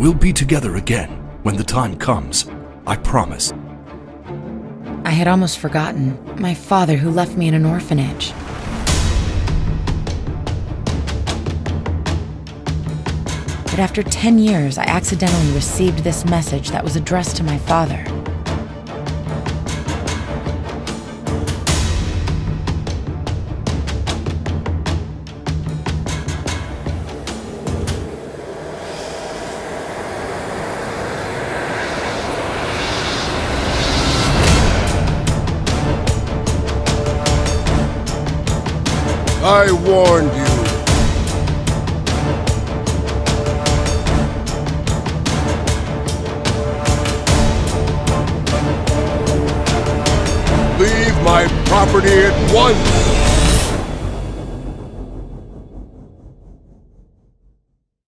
We'll be together again when the time comes. I promise. I had almost forgotten. My father who left me in an orphanage. But after 10 years, I accidentally received this message that was addressed to my father. I warned you. Leave my property at once!